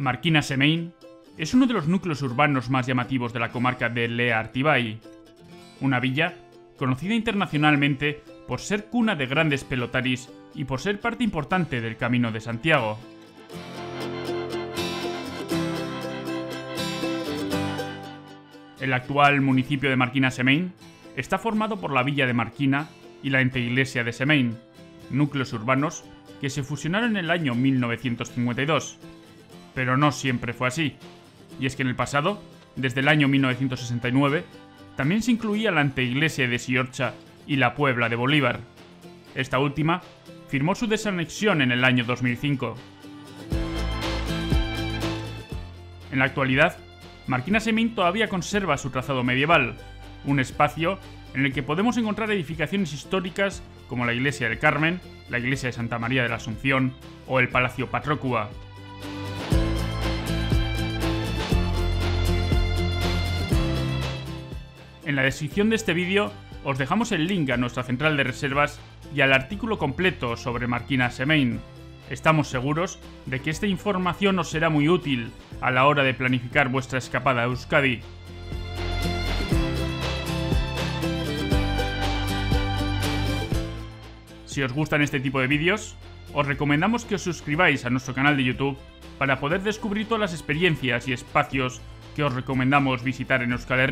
Marquina Semain es uno de los núcleos urbanos más llamativos de la comarca de Lea Artibay, una villa conocida internacionalmente por ser cuna de grandes pelotaris y por ser parte importante del Camino de Santiago. El actual municipio de Marquina Semain está formado por la villa de Marquina y la enteiglesia de Semain, núcleos urbanos que se fusionaron en el año 1952. Pero no siempre fue así. Y es que en el pasado, desde el año 1969, también se incluía la anteiglesia de Siorcha y la Puebla de Bolívar. Esta última firmó su desanexión en el año 2005. En la actualidad, Marquina Semín todavía conserva su trazado medieval, un espacio en el que podemos encontrar edificaciones históricas como la Iglesia del Carmen, la Iglesia de Santa María de la Asunción o el Palacio Patrócua. En la descripción de este vídeo os dejamos el link a nuestra central de reservas y al artículo completo sobre Marquina Semain. Estamos seguros de que esta información os será muy útil a la hora de planificar vuestra escapada a Euskadi. Si os gustan este tipo de vídeos, os recomendamos que os suscribáis a nuestro canal de YouTube para poder descubrir todas las experiencias y espacios que os recomendamos visitar en Euskal.